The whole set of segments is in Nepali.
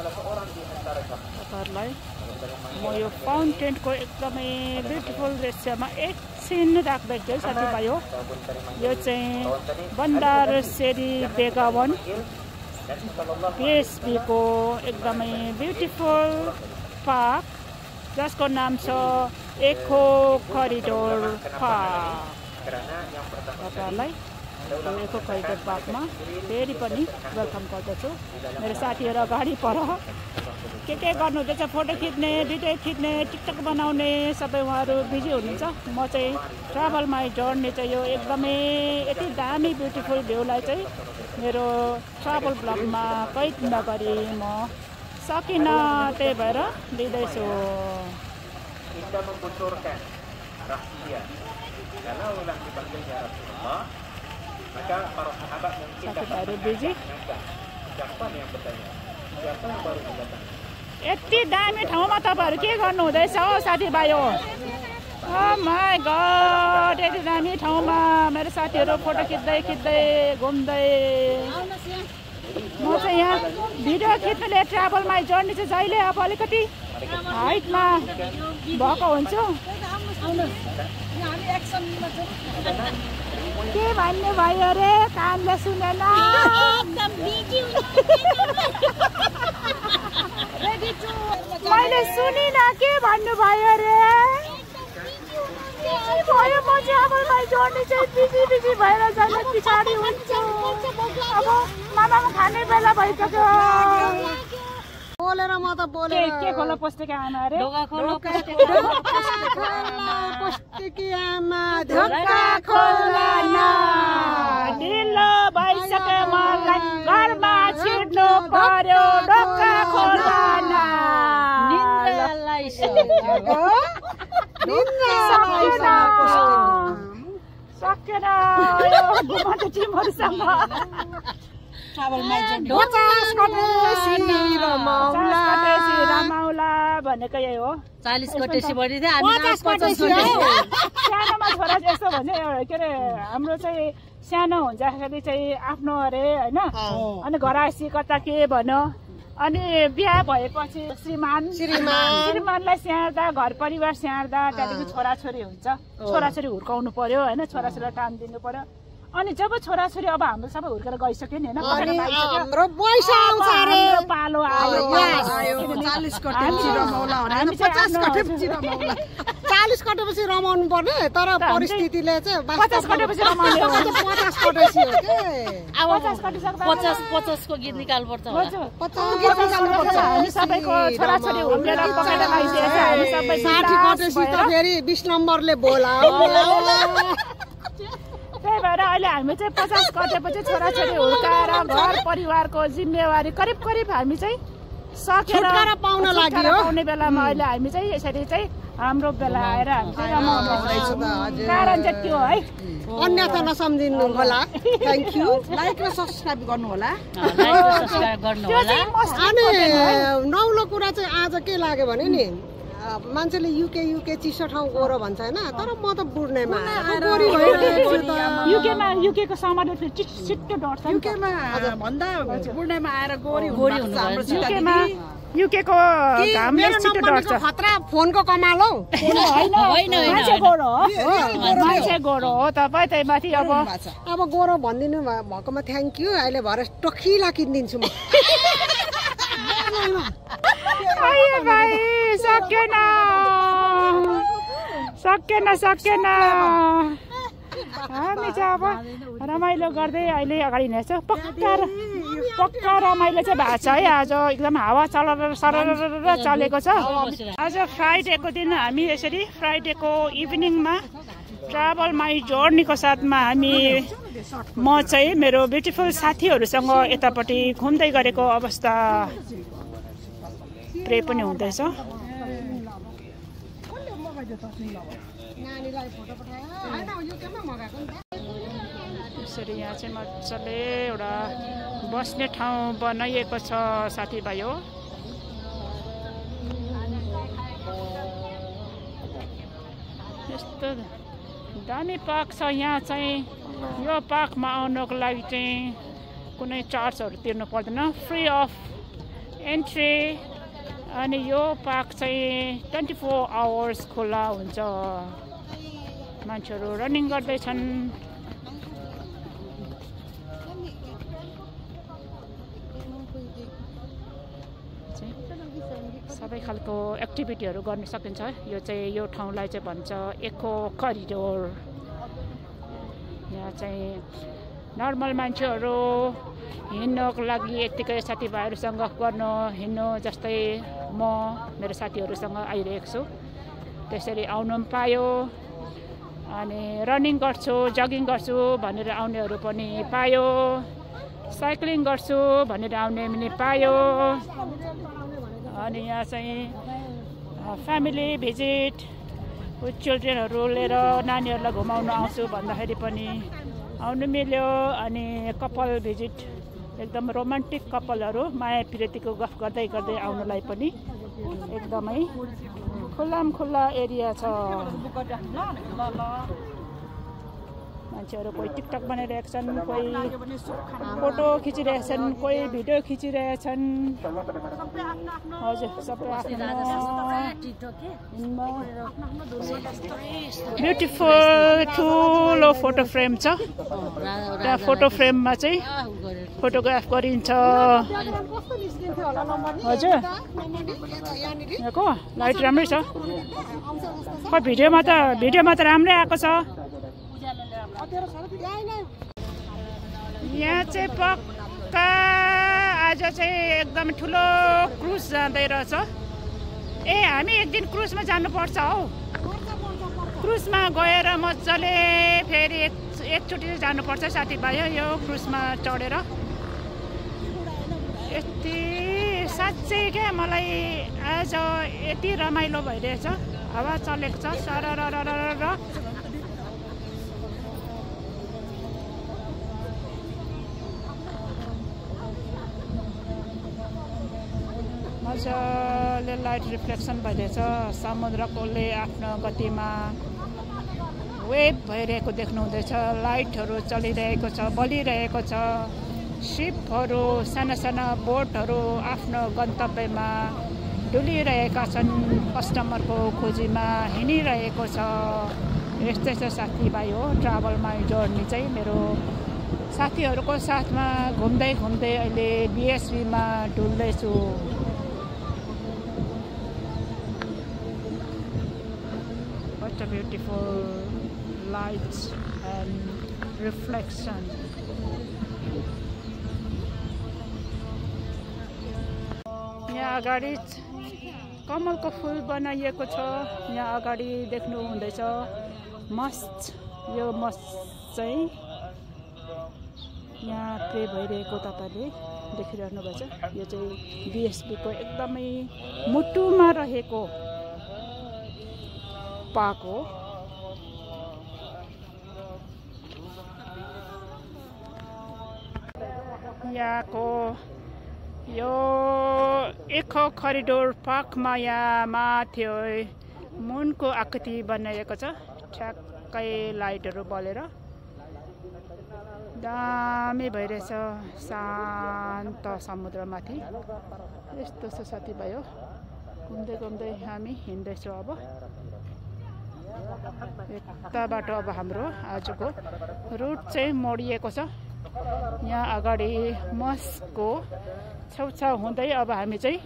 तपाईँहरूलाई म यो फाउन्टेनको एकदमै ब्युटिफुल दृश्यमा एकछिन राख्दैछु साथीभाइ हो यो चाहिँ बन्दार सेरी बेगावन पिएसबीको एकदमै ब्युटिफुल पार्क जसको नाम छ एखो करिडोर पार्क तपाईँहरूलाई एखो करिडोर पार्कमा फेरि पनि वेलकम गर्दछु। मेरो साथीहरू अगाडि पर। के के गर्नुहुँदैछ फोटो खिच्ने भिडियो खिच्ने टिकटक बनाउने सबै उहाँहरू बिजी हुनुहुन्छ। म चाहिँ ट्राभलमा जर्नी चाहिँ यो एकदमै यति दामी ब्युटिफुल भ्यूलाई चाहिँ मेरो ट्राभल ब्लगमा कैद नगरी म सकिनँ त्यही भएर लिँदैछु। kita rahasia. Karena Rasulullah, maka para sahabat mungkin dapat साथीभाइहरू busy menangkap siapa yang bertanya, siapa yang baru datang. यति दामी ठाउँमा तपाईँहरू के गर्नु हुँदैछ हो साथीभाइ हो माई गड यति दामी ठाउँमा मेरो साथीहरू फोटो खिच्दै खिच्दै घुम्दै म चाहिँ यहाँ भिडियो खिच्नुले ट्राभलमा जर्नी चाहिँ जहिले अब अलिकति हाइटमा भएको हुन्छु के भन्ने भयो अरे कानले सुनेन मैले सुनिनँ के भन्नुभयो अरे भयो म चाहिँ अब मैले जोड्ने चाहिँ बिजी बिजी भएर जाने पछाडि हुन्छु अब मामाको खाने बेला भइसक्यो बोलेर म त के बोलेर के खोला पस्टेको आमा अरे? पुस्तिकी आमा। ढोका खोला ढिलो भइसक्यो मलाई घरमा छिर्नु पर्यो ढोका खोला सकेन। सकेन। यो भनेको यही हो। चालिस कटेसी बढी सानोमा छोरा यस्तो भन्छ एउटा के अरे हाम्रो चाहिँ सानो हुँदाखेरि चाहिँ आफ्नो अरे होइन? अनि घर आएपछि कता के भन्यो? अनि बिहा भएपछि श्रीमान। श्रीमान। श्रीमानलाई स्याहार्दा घर परिवार स्याहार्दा त्यहाँदेखि छोराछोरी हुन्छ। छोराछोरी हुर्काउनु पर्यो होइन? छोराछोरीलाई काम दिनु पर्यो। अनि जब छोराछोरी अब हाम्रो सबै हुर्केर गइसक्यो नि होइन चालिस कटेपछि रमाउला चालिस कटेपछि रमाउनु पर्ने तर परिस्थितिले चाहिँ पचास कटेपछि रमाउने हो। पचास कटेपछि हो के? अब पचास कटिसक्दा पचास पचासको गीत निकाल्नुपर्छ त। फेरि बिस नम्बरले बोला त्यही भएर अहिले हामी चाहिँ पचास कटेपछि छोराछोरी हुर्काएर घर परिवारको जिम्मेवारी करिब करिब हामी चाहिँ सकेर पाउन लागि। पाउने बेलामा अहिले हामी चाहिँ यसरी चाहिँ हाम्रो बेला आएर हामी चाहिँ कारण चाहिँ त्यो है अन्यथा नसम्झिनु होला थ्याङ्क यू लाइक र सब्सक्राइब गर्नु होला अनि। नौलो कुरा चाहिँ आज के लाग्यो भने नि मान्छेले युके युके चिसो ठाउँ गएर भन्छ होइन? तर म त बुढ्नेमा गोरी युकेमा युकेको छिट्टो डढ्छ। युकेमा भन्दा आएर गोरी गोरी हाम्रो युकेमा युकेको घामले छिटो डढ्छ। खतरा फोनको कमाल हौ। होइन। होइन, होइन, मान्छे होइन। गोरो हो। मान्छे गोरो हो तपाईँ त्यही माथि अब अब गोरो भनिदिनु भएकोमा थ्याङ्क यू अहिले भरे टकिला किनिदिन्छु म। सकेन। सकेन सकेन। हामी चाहिँ अब रमाइलो गर्दै अहिले अगाडि हिँड्दैछ पक्का र- पक्का रमाइलो चाहिँ भएको छ है। आज एकदम हावा चलर सरर चलेको छ। आज फ्राइडेको दिन हामी यसरी फ्राइडेको इभिनिङमा ट्राभल माई जर्नीको साथमा हामी म चाहिँ मेरो ब्युटिफुल साथीहरूसँग यतापट्टि घुम्दै गरेको अवस्था प्रे पनि हुँदैछ नानीलाई फोटो पठायो होइन युकेमा मगाएको नि त यसरी यहाँ चाहिँ मजाले एउटा बस्ने ठाउँ बनाइएको छ साथीभाइ हो। यस्तो दामी पार्क छ यहाँ चाहिँ। यो पार्कमा आउनको लागि चाहिँ कुनै चार्जहरू तिर्नु पर्दैन। Free of entry. अनि यो पार्क चाहिँ ट्वेन्टी फोर आवर्स खुला हुन्छ। मान्छेहरू रनिङ गर्दैछन्। सबै खालको एक्टिभिटीहरू गर्न सकिन्छ। यो चाहिँ यो ठाउँलाई चाहिँ भन्छ इको करिडोर यहाँ चाहिँ नर्मल मान्छेहरू हिँड्नको लागि यत्तिकै साथीभाइहरूसँग गर्नु हिँड्नु जस्तै म मेरो साथीहरूसँग आइरहेको छु त्यसरी आउनु पनि पायो अनि रनिङ गर्छु जगिङ गर्छु भनेर आउनेहरू पनि पायो साइक्लिङ गर्छु भनेर आउने पनि पायो अनि यहाँ चाहिँ फ्यामिली भिजिट विथ चिल्ड्रेनहरू लिएर नानीहरूलाई घुमाउनु आउँछु भन्दाखेरि पनि आउनु मिल्यो अनि कपाल भिजिट एकदम रोमान्टिक कपालहरू माया प्रीतिको गफ गर्दै गर्दै आउनुलाई पनि एकदमै खुल्लाम खुल्ला एरिया छ। मान्छेहरू कोही टिकटक बनाइरहेका छन् कोही फोटो खिचिरहेछन् कोही भिडियो खिचिरहेछन् हजुर सबै आफ्नो ब्युटिफुल ठुलो फोटो फ्रेम छ। त्यहाँ फोटो फ्रेममा चाहिँ फोटोग्राफ गरिन्छ। हजुर। यहाँको लाइट राम्रै छ। भिडियोमा त भिडियोमा त राम्रै आएको छ। यहाँ चाहिँ पक्का आज चाहिँ एकदम ठुलो क्रुज जाँदै रहेछ। ए हामी एक दिन क्रुजमा जानुपर्छ हौ। क्रुजमा गएर मजाले फेरि एक एकचोटि चाहिँ जानुपर्छ साथीभाइ यो क्रुजमा चढेर। यति साँच्चै क्या मलाई आज यति रमाइलो भइरहेछ। हावा चलेको छ सर र मजाले लाइट रिफ्लेक्सन भइरहेछ। समुद्रकोले आफ्नो गतिमा वेभ भइरहेको देख्नुहुँदैछ। लाइटहरू चलिरहेको छ बलिरहेको छ। सिपहरू साना साना बोटहरू आफ्नो गन्तव्यमा डुलिरहेका छन्। कस्टमरको खोजीमा हिँडिरहेको छ। यस्तै छ साथीभाइ हो। ट्राभलमा जर्नी चाहिँ मेरो साथीहरूको साथमा घुम्दै घुम्दै अहिले बिएसबीमा डुल्दैछु। A beautiful light and reflection. यहाँ अगाडि कमलको फुल बनाइएको छ। यहाँ अगाडि देख्नु हुँदैछ मस्त। यो मस्त चाहिँ यहाँ प्रे भइरहेको तपाईँले देखिरहनु भएको छ यो चाहिँ बिएसपीको एकदमै मुटुमा रहेको पार्क हो। यहाँको यो एखो करिडोर पार्कमा यहाँ माथि मुनको आकृति बनाइएको छ। ठ्याक्कै लाइटहरू बलेर। दामी भइरहेछ। शान्त समुद्रमाथि। यस्तो छ साथीभाइ हो। घुम्दै घुम्दै हामी हिँड्दैछौँ अब। यताबाट अब हाम्रो आजको रुट चाहिँ मोडिएको छ। यहाँ अगाडि मस्को छेउछाउ हुँदै अब हामी चाहिँ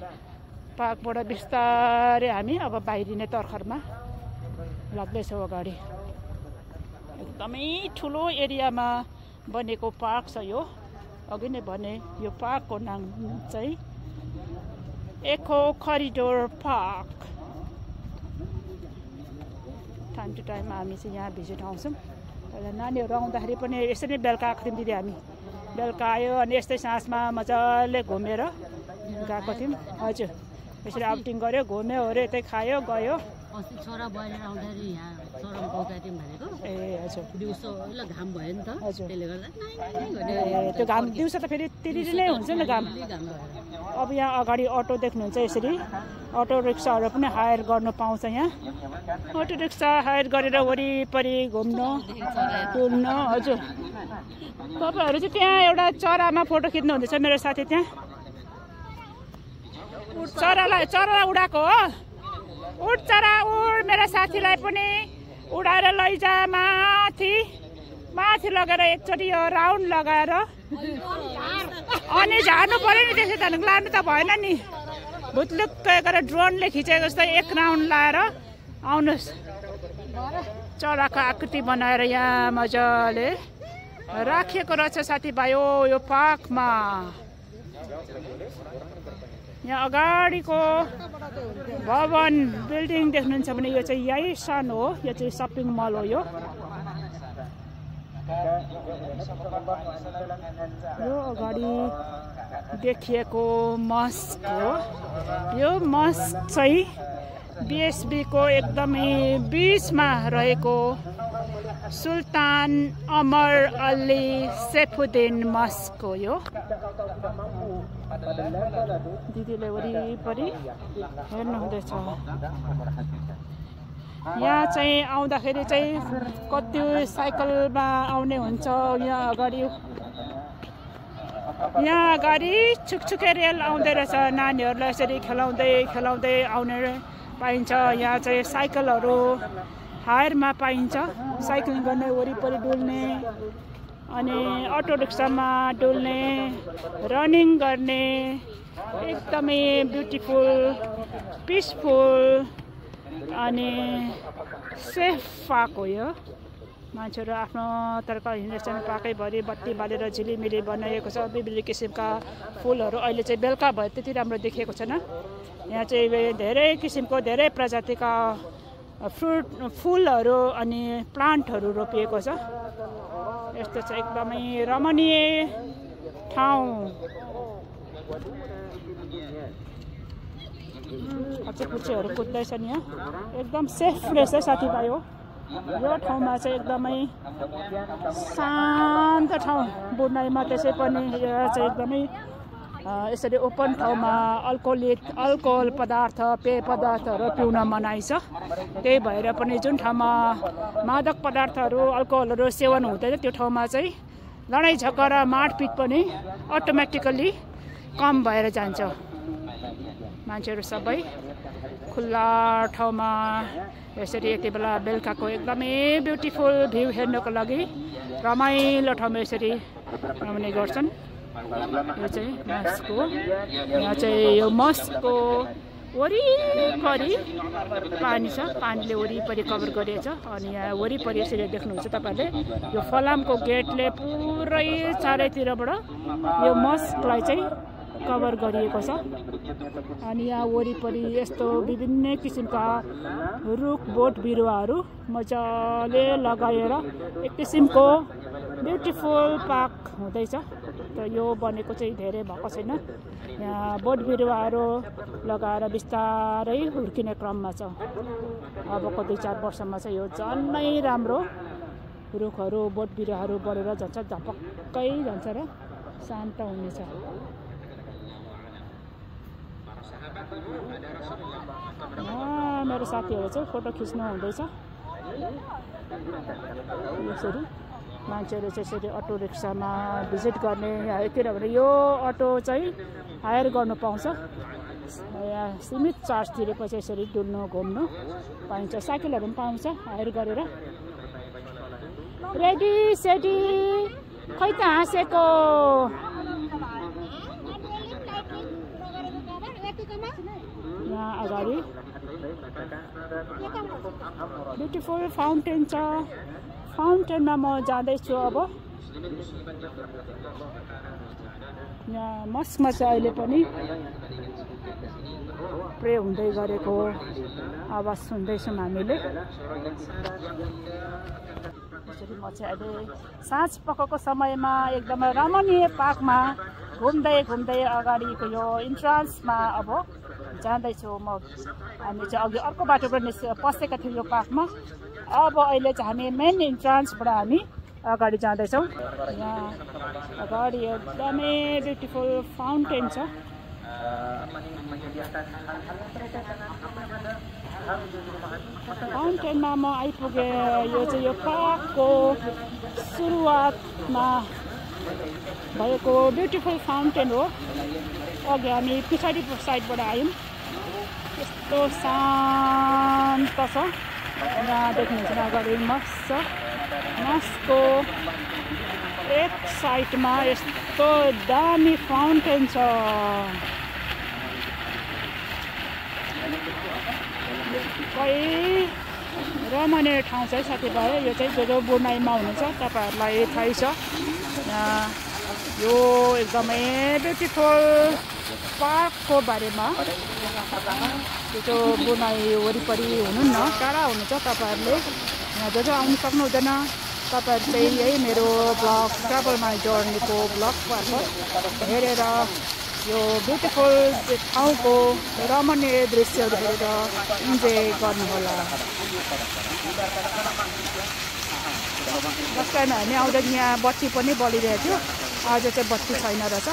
पार्कबाट बिस्तारै हामी अब बाहिरिने तर्खरमा लाग्दैछौँ अगाडि। एकदमै ठुलो एरियामा बनेको पार्क छ यो। अघि नै भने यो पार्कको नाम चाहिँ echo corridor park. Time to time हामी चाहिँ यहाँ भिजिट आउँछौँ। पहिला नानीहरू आउँदाखेरि पनि यसरी नै बेलुका आएको थियौँ दिदी हामी। बेलुका आयो अनि यस्तै साँझमा मजाले घुमेर गएको थियौँ। हजुर यसरी आउटिङ गऱ्यो घुम्यो ओऱ्यो यतै खायो गयो। छोरा बुहारी आउँदाखेरि यहाँ छोरामा गउँका थियौँ भनेको। ए हजुर। दिउँसो ल घाम भयो नि त। हजुर। त्यसले गर्दा नाइ नाइ ए भनेर त्यो घाम दिउँसो त फेरि तिरी नै हुन्छ नि घाम। अब यहाँ अगाडि अटो देख्नुहुन्छ यसरी। अटो रिक्साहरू पनि हायर गर्नु पाउँछ यहाँ। अटो रिक्सा हायर गरेर वरिपरि घुम्नु डुल्नु हजुर। तपाईँहरू चाहिँ त्यहाँ एउटा चरामा फोटो खिच्नु हुँदैछ मेरो साथी त्यहाँ। चरालाई चरा उडाएको हो। उड चरा उड। मेरो साथीलाई पनि उडाएर लैजा माथि। माथि लगेर एकचोटि यो राउन्ड लगाएर। अनि झार्नु पऱ्यो नि त्यसै त लानु त भएन नि। भुत्लुक्क गरेर ड्रोनले खिचेको जस्तो एक राउन्ड लाएर आउनुहोस्। चराको आकृति बनाएर यहाँ मजाले राखिएको रहेछ साथीभाइ हो यो पार्कमा। यहाँ अगाडिको भवन बिल्डिङ देख्नुहुन्छ भने यो चाहिँ यही सानो हो यो चाहिँ सपिङ मल हो यो। यो अगाडि देखिएको मस्क हो। यो मस्क चाहिँ बिएसबीको एकदमै बिचमा रहेको सुल्तान अमर अली सेफुद्दिन मस्क हो यो। दिदीले वरिपरि हेर्नुहुँदैछ। यहाँ चाहिँ आउँदाखेरि चाहिँ कति साइकलमा आउने हुन्छ यहाँ अगाडि यहाँ अगाडि छुकछुके रेल आउँदै रहेछ। नानीहरूलाई यसरी खेलाउँदै खेलाउँदै आउने पाइन्छ। यहाँ चाहिँ साइकलहरू हायरमा पाइन्छ। साइक्लिङ गर्ने वरिपरि डुल्ने अनि अटो रिक्सामा डुल्ने रनिङ गर्ने एकदमै ब्युटिफुल पिसफुल अनि सेफ पार्क हो यो। मान्छेहरू आफ्नो तर्क हिँड्छन् पार्कैभरि बत्ती बालेर झिलिमिली बनाइएको छ। विभिन्न किसिमका फुलहरू अहिले चाहिँ बेलुका भयो त्यति राम्रो देखिएको छैन। यहाँ चाहिँ धेरै किसिमको धेरै प्रजातिका फ्रुट फुलहरू अनि प्लान्टहरू रोपिएको छ। यस्तो चाहिँ एकदमै रमणीय ठाउँ। पुच्चेहरू कुद्दैछन् यहाँ। एकदम सेफ प्लेस है साथीभाइ हो। यो ठाउँमा चाहिँ एकदमै शान्त ठाउँ। बुढ्नाइमा त्यसै पनि यहाँ चाहिँ एकदमै यसरी ओपन ठाउँमा अल्कोहोलिक अल्कोहल पदार्थ पेय पदार्थहरू पिउन मनाइ छ त्यही भएर पनि जुन ठाउँमा मादक पदार्थहरू अल्कोहलहरू सेवन हुँदैन त्यो ठाउँमा चाहिँ लडाइँ झगडा मारपिट पनि अटोमेटिकल्ली कम भएर जान्छ। मान्छेहरू सबै खुल्ला ठाउँमा यसरी यति बेला बेलुकाको एकदमै ब्युटिफुल भ्यू हेर्नको लागि रमाइलो ठाउँमा यसरी आउने गर्छन्। यो चाहिँ मस्कको यहाँ चाहिँ यो मस्कको वरिपरि पानी छ पानीले वरिपरि कभर गरिएको छ अनि यहाँ वरिपरि यसरी देख्नुहुन्छ तपाईँहरूले। यो फलामको गेटले पुरै चारैतिरबाट यो मस्कलाई चाहिँ कभर गरिएको छ। अनि यहाँ वरिपरि यस्तो विभिन्न किसिमका रुख बोट बिरुवाहरू मजाले लगाएर एक किसिमको ब्युटिफुल पार्क हुँदैछ। त यो बनेको चाहिँ धेरै भएको छैन। यहाँ बोट बिरुवाहरू लगाएर बिस्तारै हुर्किने क्रममा छ। अबको दुई चार वर्षमा चाहिँ यो झन्नै राम्रो रुखहरू बोट बिरुवाहरू बढेर जान्छ झपक्कै जान्छ र शान्त हुनेछ। मेरो साथीहरू चाहिँ फोटो खिच्नु हुँदैछ। यसरी मान्छेहरू चाहिँ यसरी अटो रिक्सामा भिजिट गर्ने किनभने यो अटो चाहिँ हायर गर्नु पाउँछ। यहाँ सीमित चार्ज तिरेपछि यसरी डुल्नु घुम्नु पाइन्छ। साइकलहरू पनि पाउँछ हायर गरेर। रेडी सेडी खै त हाँसेको यहाँ अगाडि। ब्युटिफुल फाउन्टेन छ। फाउन्टेनमा म जाँदैछु अब। यहाँ मस्कमा चाहिँ अहिले पनि। प्रे हुँदै गरेको आवाज सुन्दैछौँ हामीले। यसरी म चाहिँ अहिले साँझ पखको समयमा एकदमै रमणीय पार्कमा घुम्दै घुम्दै अगाडिको यो इन्ट्रान्समा अब जाँदैछु म। हामी चाहिँ अघि अर्को बाटोबाट निस् पसेका थियौँ यो पार्कमा अब अहिले चाहिँ हामी मेन इन्ट्रान्सबाट हामी अगाडि जाँदैछौँ। यहाँ अगाडि एकदमै ब्युटिफुल फाउन्टेन छ। फाउन्टेनमा म आइपुगेँ यो चाहिँ यो पार्कको सुरुवातमा भएको ब्युटिफुल फाउन्टेन हो अघि हामी पछाडि साइडबाट आयौँ यस्तो शान्त छ यहाँ देख्नुहुन्छ अगाडि मस्त मस्को एक साइडमा यस्तो दामी फाउन्टेन छ निकै रमाइलो ठाउँ छ है साथीभाइ यो चाहिँ जो जो बुनाइमा हुनुहुन्छ तपाईँहरूलाई थाहै छ। यो एकदमै ब्युटिफुल पार्कको बारेमा। यो जो बुनाइ वरिपरि हुनुहुन्न टाढा हुनुहुन्छ तपाईँहरूले। जो जो आउनु सक्नुहुँदैन तपाईँहरू चाहिँ यही मेरो ब्लग ट्राभल माई जर्नीको ब्लग मार्फत हेरेर यो ब्युटिफुल ठाउँको रमणीय दृश्यहरू हेरेर इन्जोय गर्नुहोला फर्स्ट टाइम हामी आउँदा यहाँ बत्ती पनि बलिरहेको थियो आज चाहिँ बत्ती छैन रहेछ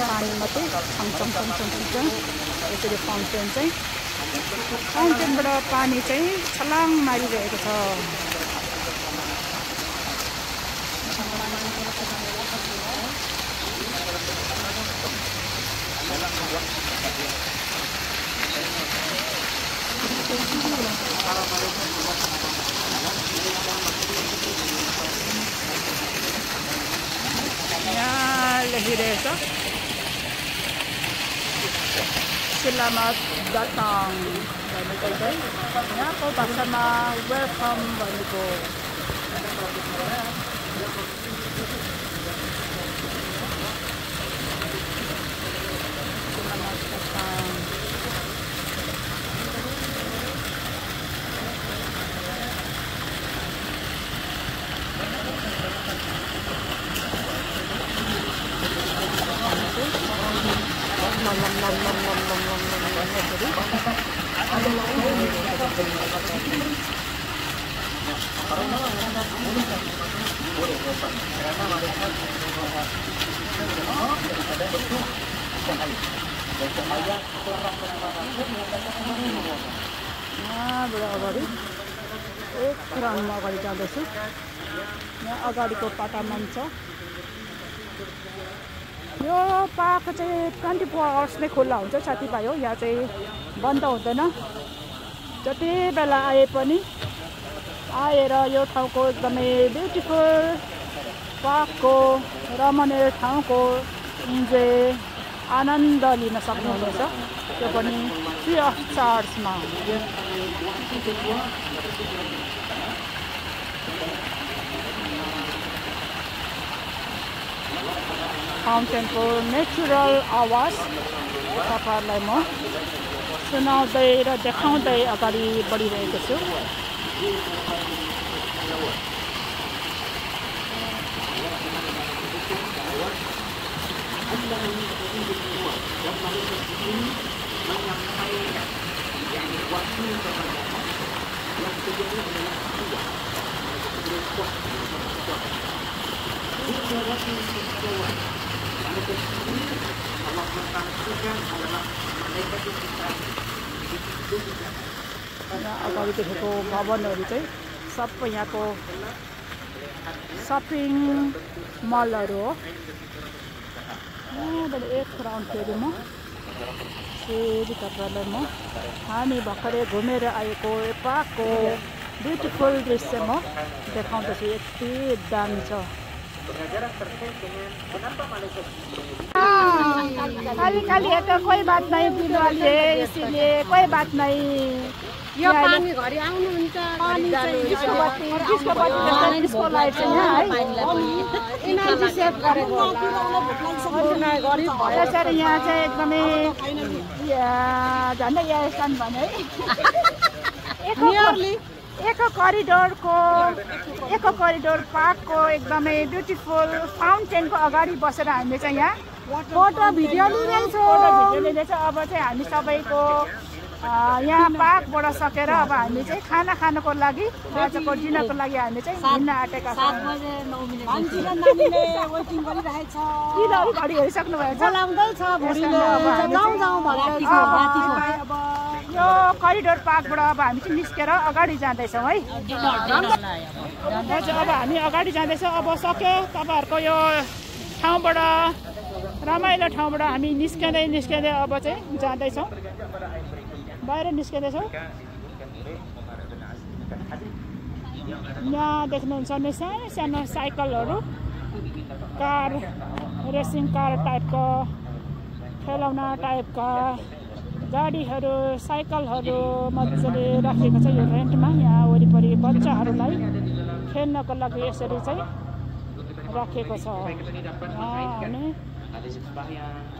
पानी मात्रै छङछङ छङछङ छङछङ यसरी फाउन्टेन चाहिँ फाउन्टेनबाट पानी चाहिँ छलाङ मारिरहेको छ यहाँ लेखिरहेछ सिलामात दाताङ भनेको चाहिँ यहाँको भाषामा वेलकम भनेको सिलामात यहाँबाट अगाडि एक राउन्डमा अगाडि जाँदैछु। यहाँ अगाडिको पाटामा छ यो पार्क चाहिँ ट्वेन्टी फोर आवर्स नै खुल्ला हुन्छ साथीभाइ हो। यहाँ चाहिँ बन्द हुँदैन। जति बेला आए पनि आएर यो ठाउँको एकदमै ब्युटिफुल पार्कको रमणीय ठाउँको इन्जोय आनन्द लिन सक्नुहुनेछ त्यो पनि फ्री अफ चार्जमा फाउन्टेनको नेचुरल आवाज तपाईँहरूलाई म सुनाउँदै र देखाउँदै अगाडि बढिरहेको छु यहाँ अगाडि देखेको भवनहरू चाहिँ सबै यहाँको सपिङ मलहरू हो। यहाँबाट एक राउन्ड फेरि म फेरि तपाईँहरूलाई म हामी भर्खरै घुमेर आएको पार्कको ब्युटिफुल दृश्य म देखाउँदैछु यति दामी छ खाली खाली है। तो कोई बात नहीं पीने। वाले इसीलिए कोई बात नहीं यो पानी घरि आउनुहुन्छ डिस्को लाइट यहाँ है एनर्जी सेभ गरेको होला गरी भयो त्यसरी यहाँ चाहिँ एकदमै झन्डै यहाँ स्थान भने है। एक करिडोरको एक करिडोर पार्कको एकदमै ब्युटिफुल फाउन्टेनको अगाडि बसेर हामीले चाहिँ यहाँ फोटो भिडियो लिँदैछौँ। फोटो भिडियो लिँदैछ। अब चाहिँ हामी सबैको यहाँ पार्कबाट सकेर अब हामी चाहिँ खाना खानको लागि आजको डिनरको लागि हामी चाहिँ हिँड्न आँटेका छौँ। हेरिसक्नु भएको यो करिडोर पार्कबाट अब हामी चाहिँ निस्केर अगाडि जाँदैछौँ है। हजुर। अब। हामी अगाडि जाँदैछौँ। अब सक्यो तपाईँहरूको यो ठाउँबाट रमाइलो ठाउँबाट हामी निस्किँदै निस्किँदै अब चाहिँ जाँदैछौँ। बाहिर निस्किँदैछौँ यहाँ देख्नुहुन्छ भने सानो सानो साइकलहरू कार रेसिङ कार टाइपको खेलौना टाइपका गाडीहरू साइकलहरू मजाले राखिएको छ यो रेन्टमा यहाँ वरिपरि बच्चाहरूलाई खेल्नको लागि यसरी चाहिँ राखेको छ भने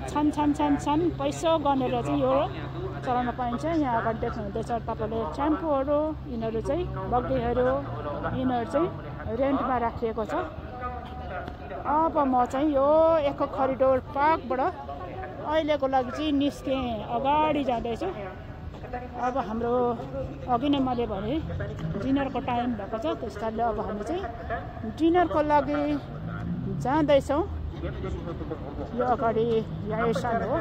छन् छन् छन् छन् पैसो गनेर चाहिँ यो चलाउन पाइन्छ। यहाँ अगाडि देख्नुहुँदैछ तपाईँले च्याम्पूहरू यिनीहरू चाहिँ बग्गीहरू यिनीहरू चाहिँ रेन्टमा राखिएको छ। अब म चाहिँ यो एको करिडोर पार्कबाट अहिलेको लागि चाहिँ निस्केँ। अगाडि जाँदैछु। अब हाम्रो अघि नै मैले भने डिनरको टाइम भएको छ। त्यस कारणले अब हामी चाहिँ डिनरको लागि जाँदैछौँ। यो अगाडि यहाँ हो।